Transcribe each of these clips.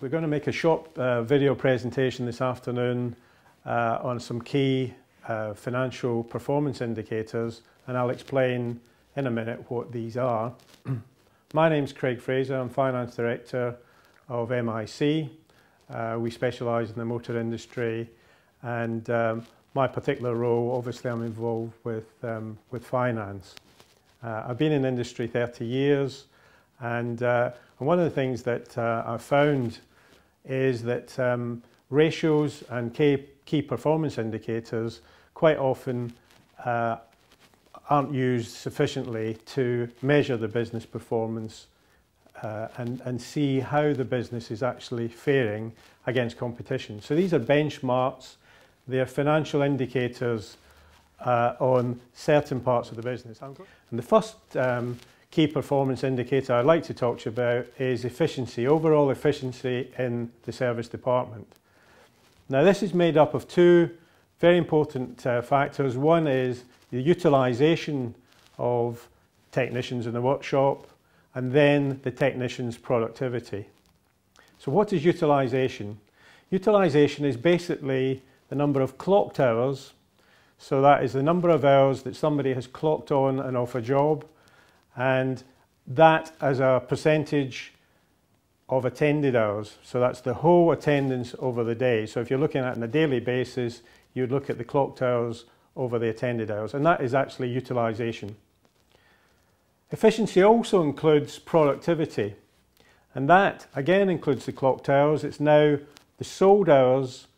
We're going to make a short uh, video presentation this afternoon uh, on some key uh, financial performance indicators and I'll explain in a minute what these are. My name's Craig Fraser, I'm Finance Director of MIC. Uh, we specialise in the motor industry and um, my particular role, obviously I'm involved with, um, with finance. Uh, I've been in industry 30 years and, uh, and one of the things that I've found is that um, ratios and key, key performance indicators quite often uh, aren't used sufficiently to measure the business performance uh, and, and see how the business is actually faring against competition. So these are benchmarks, they are financial indicators uh, on certain parts of the business. And the first um, key performance indicator I'd like to talk to you about is efficiency, overall efficiency in the service department. Now this is made up of two very important uh, factors. One is the utilisation of technicians in the workshop and then the technician's productivity. So what is utilisation? Utilisation is basically the number of clocked hours. So that is the number of hours that somebody has clocked on and off a job and that as a percentage of attended hours. So that's the whole attendance over the day. So if you're looking at on a daily basis, you'd look at the clocked hours over the attended hours, and that is actually utilisation. Efficiency also includes productivity, and that again includes the clocked hours. It's now the sold hours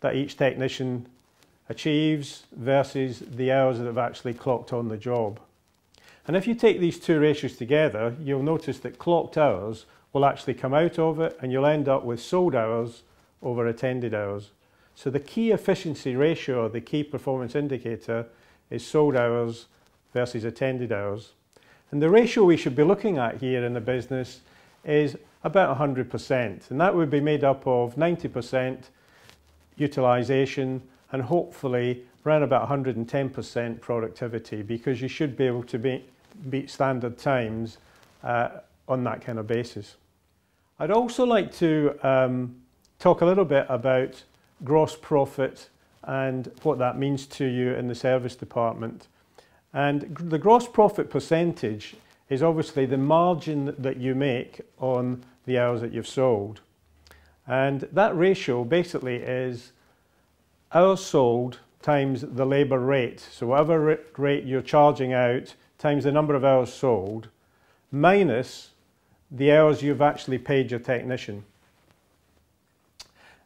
that each technician achieves versus the hours that have actually clocked on the job. And if you take these two ratios together, you'll notice that clocked hours will actually come out of it and you'll end up with sold hours over attended hours. So the key efficiency ratio, the key performance indicator, is sold hours versus attended hours. And the ratio we should be looking at here in the business is about 100%. And that would be made up of 90% utilisation and hopefully around about 110% productivity because you should be able to be, beat standard times uh, on that kind of basis. I'd also like to um, talk a little bit about gross profit and what that means to you in the service department. And the gross profit percentage is obviously the margin that you make on the hours that you've sold. And that ratio basically is hours sold times the labour rate. So whatever rate you're charging out times the number of hours sold minus the hours you've actually paid your technician.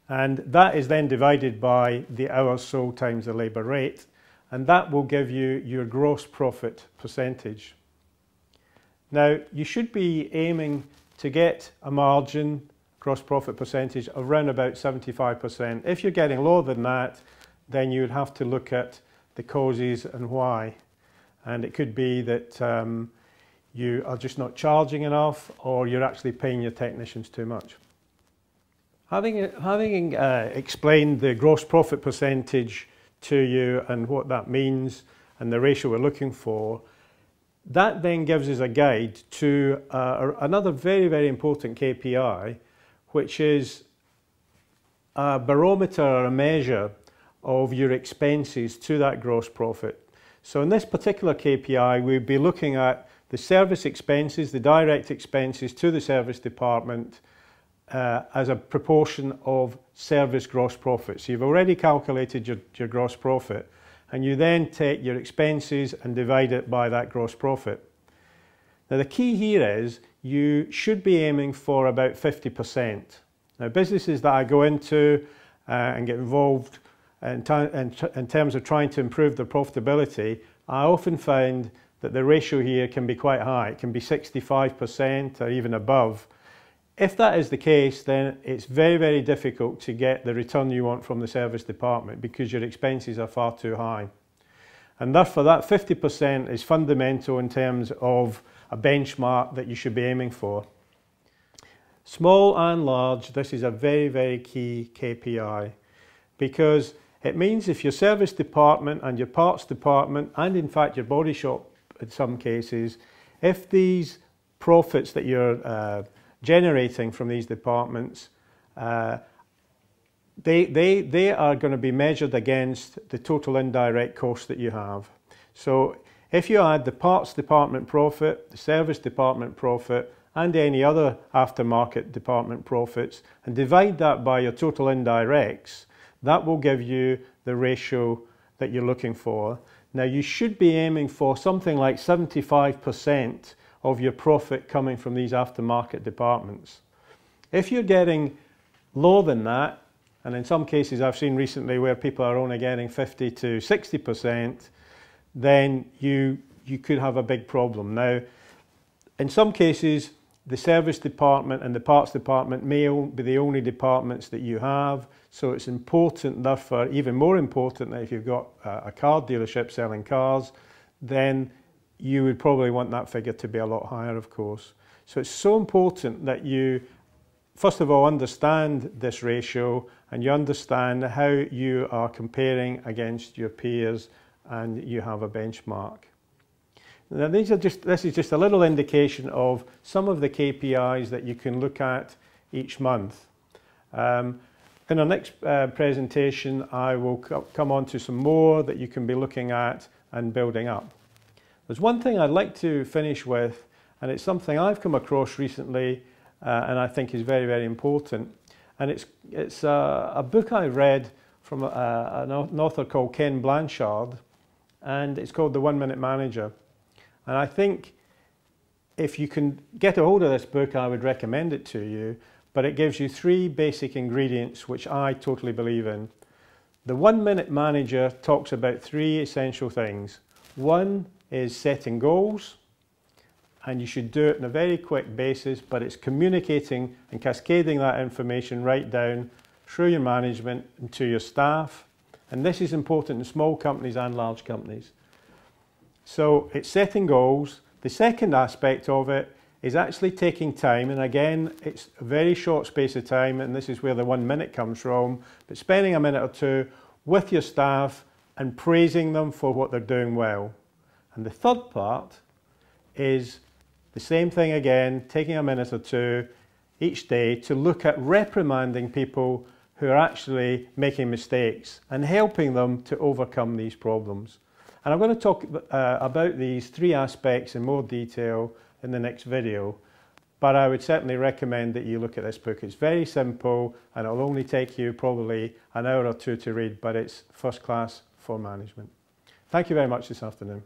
And that is then divided by the hours sold times the labour rate, and that will give you your gross profit percentage. Now, you should be aiming to get a margin, gross profit percentage, of around about 75%. If you're getting lower than that, then you would have to look at the causes and why. And it could be that um, you are just not charging enough or you're actually paying your technicians too much. Having, having uh, explained the gross profit percentage to you and what that means and the ratio we're looking for, that then gives us a guide to uh, another very, very important KPI, which is a barometer or a measure of your expenses to that gross profit. So in this particular KPI, we'd be looking at the service expenses, the direct expenses to the service department uh, as a proportion of service gross profit. So you've already calculated your, your gross profit and you then take your expenses and divide it by that gross profit. Now the key here is you should be aiming for about 50%. Now businesses that I go into uh, and get involved in, terms of trying to improve their profitability, I often find that the ratio here can be quite high. It can be 65% or even above. If that is the case, then it's very, very difficult to get the return you want from the service department because your expenses are far too high. And therefore, that 50% is fundamental in terms of a benchmark that you should be aiming for. Small and large, this is a very, very key KPI because it means if your service department and your parts department, and in fact your body shop in some cases, if these profits that you're uh, generating from these departments uh, they, they, they are going to be measured against the total indirect cost that you have. So if you add the parts department profit, the service department profit, and any other aftermarket department profits, and divide that by your total indirects, that will give you the ratio that you're looking for. Now you should be aiming for something like 75% of your profit coming from these aftermarket departments. If you're getting lower than that, and in some cases I've seen recently where people are only getting 50 to 60%, then you, you could have a big problem. Now, in some cases, the service department and the parts department may be the only departments that you have, so it's important, therefore, even more important that if you've got a car dealership selling cars, then you would probably want that figure to be a lot higher, of course. So it's so important that you, first of all, understand this ratio and you understand how you are comparing against your peers and you have a benchmark. Now these are just, this is just a little indication of some of the KPIs that you can look at each month. Um, in our next uh, presentation, I will co come on to some more that you can be looking at and building up. There's one thing I'd like to finish with, and it's something I've come across recently uh, and I think is very, very important. And it's, it's uh, a book I read from a, an author called Ken Blanchard, and it's called The One Minute Manager. And I think if you can get a hold of this book, I would recommend it to you, but it gives you three basic ingredients which I totally believe in. The One Minute Manager talks about three essential things. One is setting goals, and you should do it on a very quick basis, but it's communicating and cascading that information right down through your management and to your staff. And this is important in small companies and large companies. So it's setting goals. The second aspect of it is actually taking time, and again, it's a very short space of time, and this is where the one minute comes from, but spending a minute or two with your staff and praising them for what they're doing well. And the third part is the same thing again, taking a minute or two each day to look at reprimanding people who are actually making mistakes and helping them to overcome these problems. And I'm going to talk uh, about these three aspects in more detail in the next video, but I would certainly recommend that you look at this book. It's very simple and it'll only take you probably an hour or two to read, but it's first class for management. Thank you very much this afternoon.